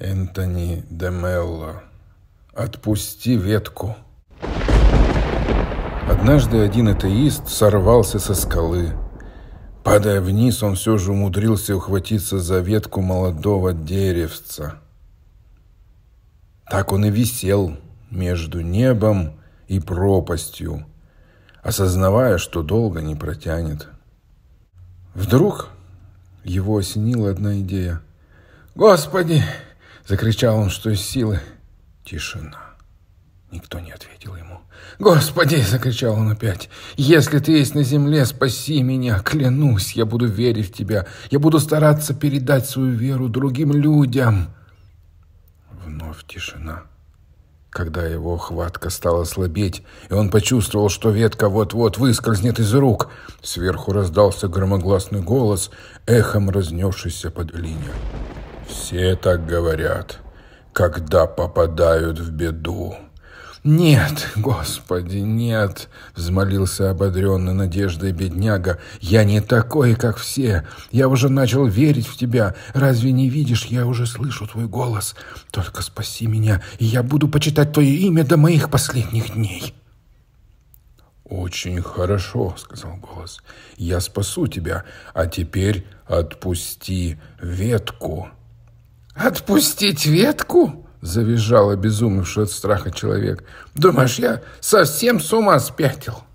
Энтони де Мелло, отпусти ветку. Однажды один атеист сорвался со скалы. Падая вниз, он все же умудрился ухватиться за ветку молодого деревца. Так он и висел между небом и пропастью, осознавая, что долго не протянет. Вдруг его осенила одна идея. «Господи!» — закричал он, что из силы. Тишина. Никто не ответил ему. «Господи!» — закричал он опять. «Если ты есть на земле, спаси меня! Клянусь, я буду верить в тебя! Я буду стараться передать свою веру другим людям!» Вновь тишина. Когда его хватка стала слабеть, и он почувствовал, что ветка вот-вот выскользнет из рук, сверху раздался громогласный голос, эхом разнесшийся по долине. «Все так говорят, когда попадают в беду». «Нет, Господи, нет!» — взмолился ободренный надеждой бедняга. «Я не такой, как все. Я уже начал верить в Тебя. Разве не видишь, я уже слышу Твой голос. Только спаси меня, и я буду почитать Твое имя до моих последних дней». «Очень хорошо», — сказал голос. «Я спасу тебя, а теперь отпусти ветку». «Отпустить ветку?» Завизжал обезумевший от страха человек. «Думаешь, я совсем с ума спятил?»